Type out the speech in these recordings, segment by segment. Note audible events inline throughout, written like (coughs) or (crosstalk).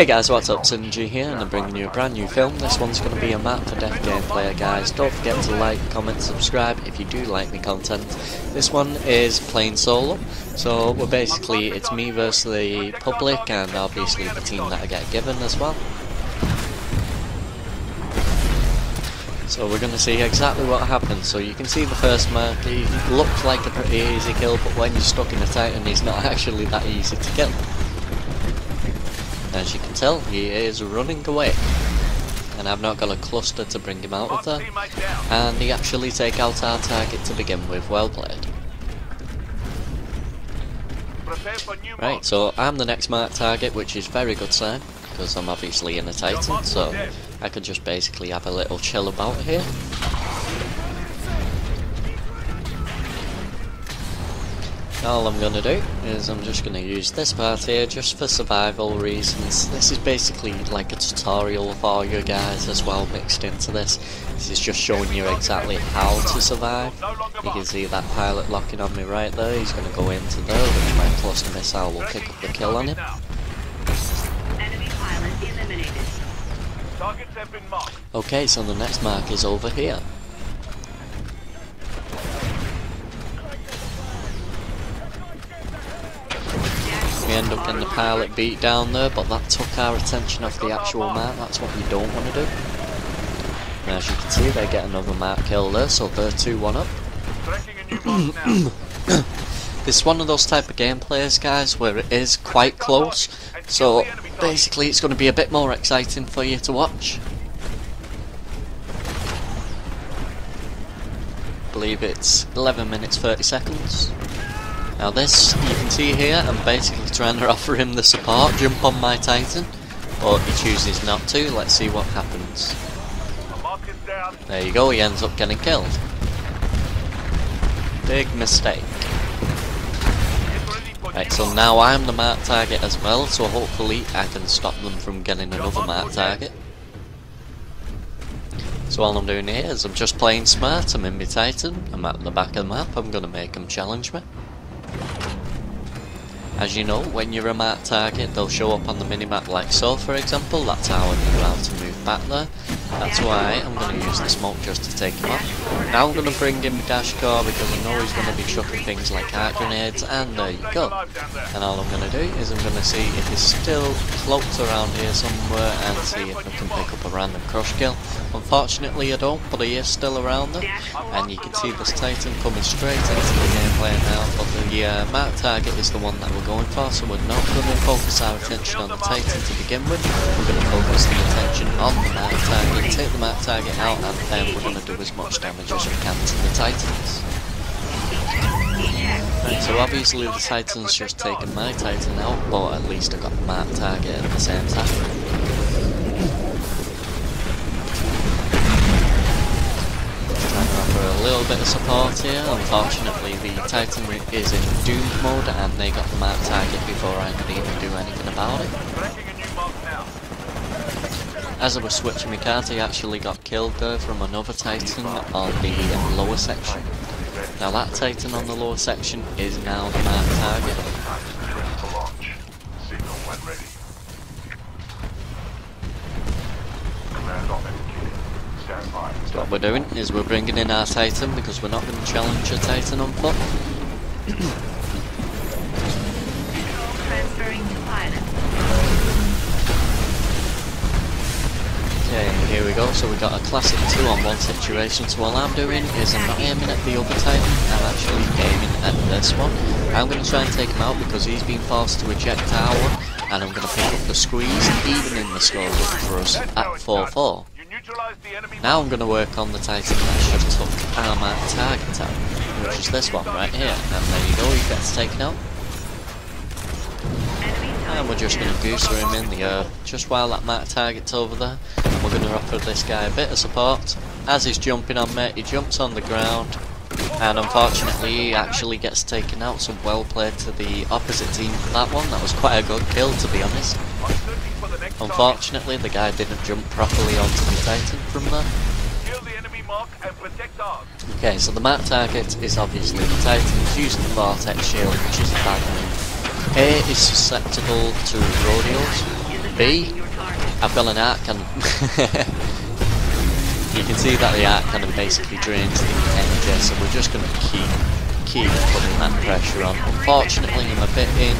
Hey guys, what's up? Synergy here, and I'm bringing you a brand new film. This one's going to be a mark for death game player, guys. Don't forget to like, comment, subscribe if you do like the content. This one is playing solo, so we're basically, it's me versus the public, and obviously the team that I get given as well. So we're going to see exactly what happens. So you can see the first mark, he looks like a pretty easy kill, but when you're stuck in a Titan, he's not (laughs) actually that easy to kill. Tell, he is running away. And I've not got a cluster to bring him out of there. And he actually take out our target to begin with. Well played. Right, so I'm the next mark target, which is very good sign, because I'm obviously in a Titan, so I could just basically have a little chill about here. All I'm going to do is I'm just going to use this part here just for survival reasons. This is basically like a tutorial for you guys as well mixed into this. This is just showing you exactly how to survive. You can see that pilot locking on me right there. He's going to go into there, which my cluster missile will pick up the kill on him. Okay, so the next mark is over here. We end up getting the pilot beat down there, but that took our attention off the actual map. That's what you don't want to do. And as you can see, they get another mark kill there, so they're 2-1 up. (coughs) is one of those type of gameplays, guys, where it is quite close. So basically, it's going to be a bit more exciting for you to watch. I believe it's 11 minutes 30 seconds. Now this, you can see here, I'm basically trying to (laughs) offer him the support, jump on my Titan, but he chooses not to, let's see what happens. There you go, he ends up getting killed. Big mistake. Right, so now I'm the mark target as well, so hopefully I can stop them from getting another mark target. So all I'm doing here is I'm just playing smart, I'm in my Titan, I'm at the back of the map, I'm going to make them challenge me. As you know, when you're a marked target, they'll show up on the minimap like so, for example. That's how I knew how to move back there. That's why I'm going to use the smoke just to take him off. Now I'm going to bring in my dash core because I know he's going to be chucking things like arc grenades, and there you go. And all I'm going to do is I'm going to see if he's still cloaked around here somewhere and see if I can pick up a random crush kill. Unfortunately I don't, but he is still around there. And you can see this Titan coming straight into the gameplay now, but the uh, mark target is the one that we're going for, so we're not going to focus our attention on the Titan to begin with. We're going to focus the attention on the mark target, take the mark target out, and then we're going to do as much damage as we can to the Titans. So obviously the Titan's just taken my Titan out, but at least I got the mark target at the same time. a little bit of support here. Unfortunately, the Titan is in doomed mode and they got the mark target before I could even do anything about it. As I was switching my card, I actually got killed there from another Titan on the lower section. Now that Titan on the lower section is now the target. What we're doing is we're bringing in our Titan because we're not going to challenge a Titan on foot. Okay, here we go. So we got a classic two on one situation. So all I'm doing is I'm not aiming at the other Titan, I'm actually aiming at this one. I'm going to try and take him out because he's been forced to eject tower, and I'm going to pick up the squeeze even in the score for us at 4-4. Now I'm going to work on the Titan that just took our target out, which is this one right here. And there you go, he gets taken out. And we're just going to booster him in the air, just while that mark target's over there. And we're going to offer this guy a bit of support. As he's jumping on me, he jumps on the ground. And unfortunately he actually gets taken out, so well played to the opposite team for that one. That was quite a good kill to be honest. Unfortunately, the guy didn't jump properly onto the Titan from there. Okay, so the mark target is obviously the Titan. Using the Vortex Shield, which is bad move. A is susceptible to rodeos, B, I've got an arc cannon. (laughs) you can see that the arc cannon basically drains the energy, so we're just going to keep keep putting that pressure on. Unfortunately, I'm a bit in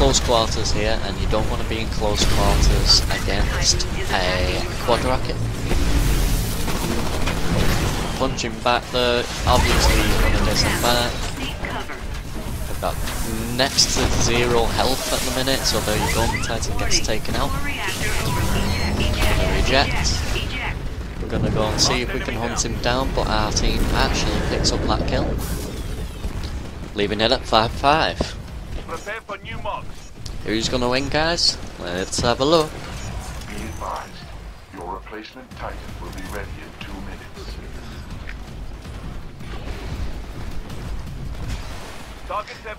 close quarters here, and you don't want to be in close quarters against a quad rocket. Punching back there, obviously you going to disadvantage. Got next to zero health at the minute, so there you go, Titan gets taken out. Gonna reject. We're gonna go and see if we can hunt him down, but our team actually picks up that kill. Leaving it at 5-5. Prepare for new marks. Who's gonna win, guys? Let's have a look. Be advised, your replacement Titan will be ready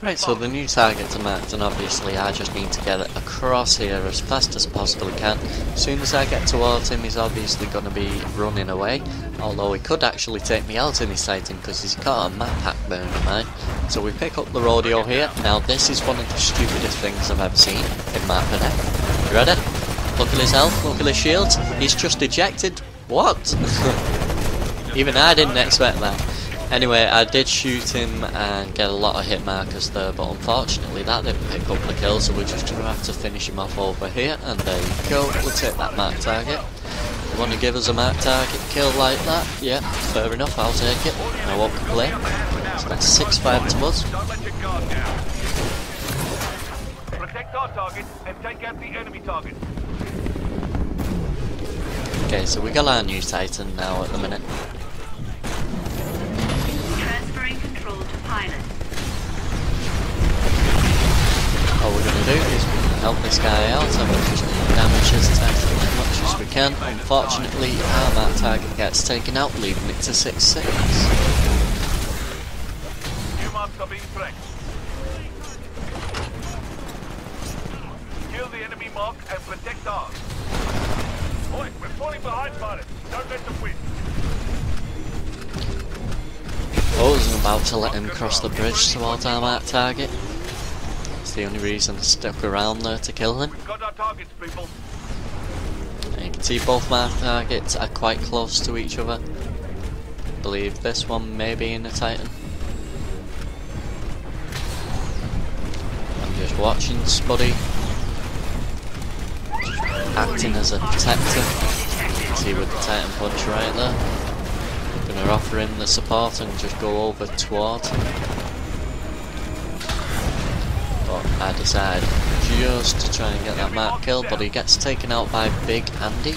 Right, so the new targets are marked, and obviously I just need to get across here as fast as possibly can. As soon as I get towards him, he's obviously going to be running away. Although he could actually take me out in his sighting because he's got a map hack of mine. So we pick up the rodeo here. Now this is one of the stupidest things I've ever seen in Map Connect. You ready? Look at his health, look at his shields. He's just ejected. What? (laughs) Even I didn't expect that. Anyway, I did shoot him and get a lot of hit markers there, but unfortunately that didn't pick up the kill, so we're just going to have to finish him off over here. And there you go, we'll take that mark target. You want to give us a mark target kill like that? Yeah, fair enough, I'll take it. I won't complain. So that's 6-5 to us. Don't let your guard down. Protect our target and take out the enemy target. Okay, so we got our new Titan now at the minute. Pilot. All we're going to do is we can help this guy out and we're just going to damage his Titan as much as we can. Unfortunately, our mark target gets taken out, leaving it to 6-6. New marks are being tracked. Kill the enemy mark and protect ours. Oi, we're falling behind, pilot. Don't let them win. I wasn't about to let him cross the bridge towards our mark target. It's the only reason I stuck around there to kill him. We've got our targets, you can see both mark targets are quite close to each other. I believe this one may be in a Titan. I'm just watching Spuddy. Acting as a protector. You can see with the Titan punch right there. Gonna offer him the support and just go over toward. But I decide just to try and get that mark kill, but he gets taken out by Big Andy.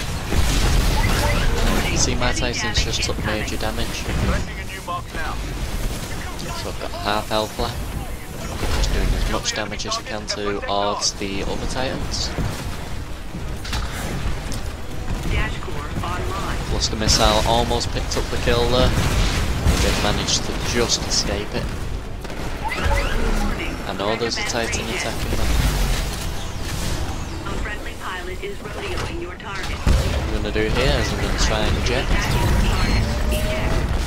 See my Titans just took major damage. So I've got half health left. Just doing as much damage as I can towards the other Titans. Dash online. Plus the missile almost picked up the kill there. They've managed to just escape it. I know there's a Titan attacking them. What I'm gonna do here is I'm gonna try and eject. Eject.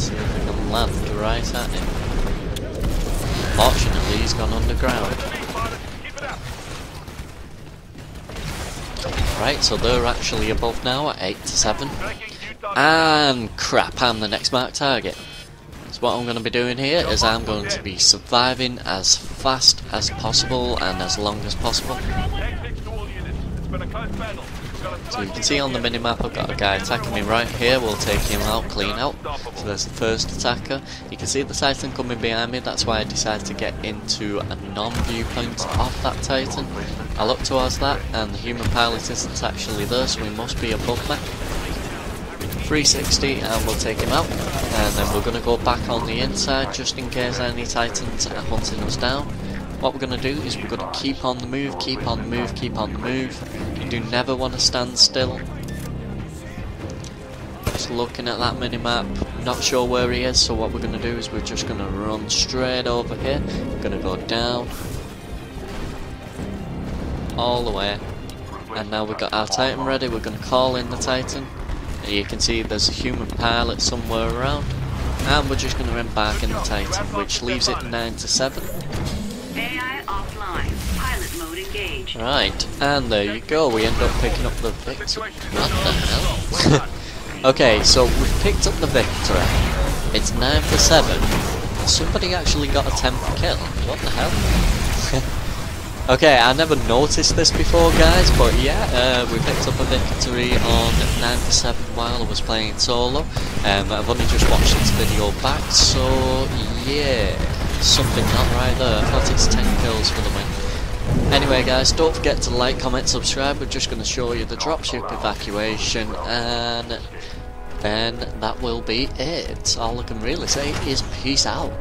See if I can land right at him. Fortunately, he's gone underground. Right, so they're actually above now at 8 to 7. Tracking new target. And crap, I'm the next mark target. So what I'm going to be doing here is I'm going to be surviving as fast as possible and as long as possible. So you can see on the minimap I've got a guy attacking me right here, we'll take him out, clean out. So there's the first attacker. You can see the Titan coming behind me, that's why I decided to get into a non-viewpoint of that Titan. I look towards that and the human pilot isn't actually there, so he must be above me. 360 and we'll take him out. And then we're going to go back on the inside just in case any Titans are hunting us down. What we're going to do is we're going to keep on the move, keep on the move, keep on the move. You do never want to stand still. Just looking at that minimap, not sure where he is, so what we're going to do is we're just going to run straight over here. We're going to go down, all the way, and now we've got our Titan ready, we're going to call in the Titan. And you can see there's a human pilot somewhere around, and we're just going to embark in the Titan, which leaves it 9 to 7. Right, and there you go, we end up picking up the victory. What the hell? (laughs) okay, so we've picked up the victory. It's 9 for 7. Somebody actually got a 10th kill. What the hell? (laughs) okay, I never noticed this before, guys, but yeah, uh, we picked up a victory on 9 for 7 while I was playing solo. Um, I've only just watched this video back, so yeah, something not right there. I thought it's 10 kills for the win. Anyway guys, don't forget to like, comment, subscribe. We're just going to show you the dropship evacuation and then that will be it. All I can really say is peace out.